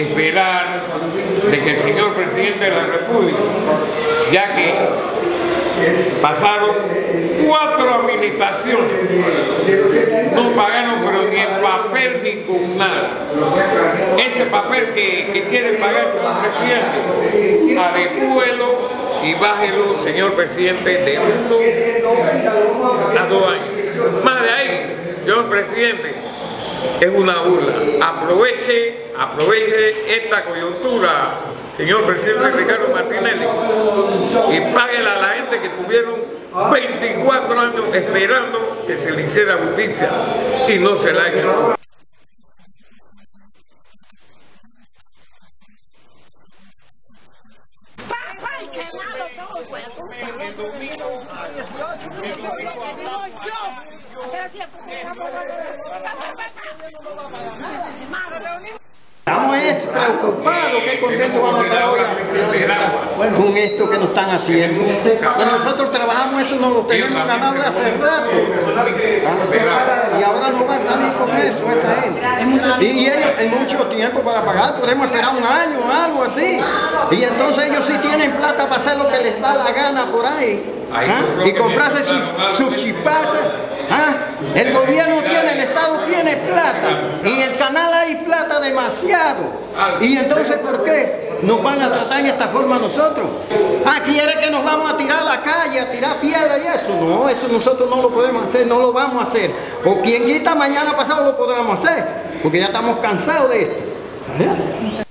Esperar de que el señor presidente de la República, ya que pasaron cuatro administraciones, no pagaron pero ni en papel ni con nada. Ese papel que, que quiere pagar el señor presidente, adecúelo y bájelo, señor presidente, de uno a dos años. Más de ahí, señor presidente, es una burla. Aproveche, aproveche esta coyuntura, señor presidente Ricardo Martinelli, y páguela a la gente que tuvieron 24 años esperando que se le hiciera justicia y no se la hayan Estamos preocupados, qué contento vamos a estar ahora con esto que nos están haciendo. Pero nosotros trabajamos eso, no lo tenemos ganado hace rato. Y ahora no va a salir con eso esta gente. Y ellos en mucho tiempo para pagar, podemos esperar un año o algo así. Y entonces ellos sí tienen plata para hacer lo que les da la gana por ahí. ¿Ah? Y comprarse sus, sus chipazas. ¿Ah? El gobierno tiene, el Estado tiene plata. Y el canal demasiado. Y entonces, ¿por qué nos van a tratar en esta forma nosotros? Ah, quiere que nos vamos a tirar a la calle, a tirar piedra y eso. No, eso nosotros no lo podemos hacer, no lo vamos a hacer. O quien quita mañana pasado lo podremos hacer, porque ya estamos cansados de esto.